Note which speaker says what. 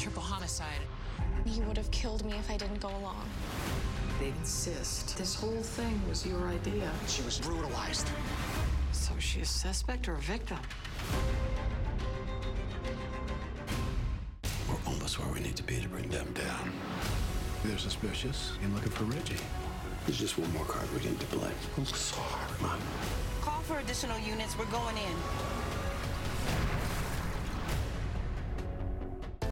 Speaker 1: triple homicide.
Speaker 2: He would have killed me if I didn't go along.
Speaker 3: They insist this whole thing was your idea.
Speaker 4: She was brutalized.
Speaker 3: So is she a suspect or a victim?
Speaker 5: We're almost where we need to be to bring them down.
Speaker 6: They're suspicious and looking for Reggie.
Speaker 5: There's just one more card we need to play.
Speaker 6: I'm sorry, Mom.
Speaker 7: Call for additional units. We're going in.